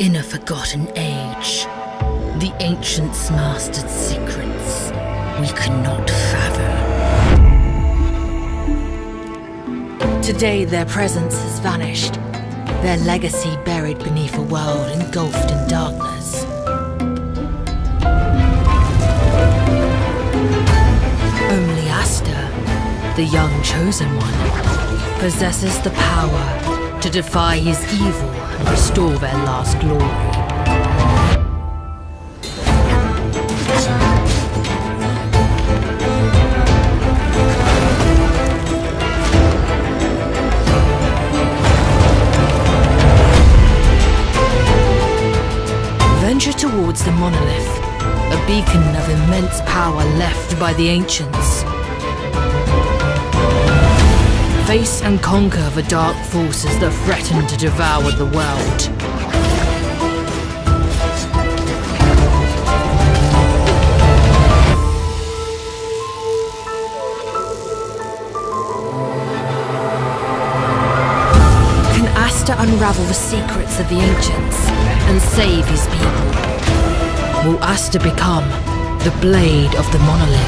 In a forgotten age, the ancients mastered secrets we cannot fathom. Today their presence has vanished, their legacy buried beneath a world engulfed in darkness. Only Astor, the young chosen one, possesses the power to defy his evil restore their last glory. Venture towards the monolith, a beacon of immense power left by the ancients. Face and conquer the dark forces that threaten to devour the world. Can Astor unravel the secrets of the ancients and save his people? Will Astor become the blade of the monolith?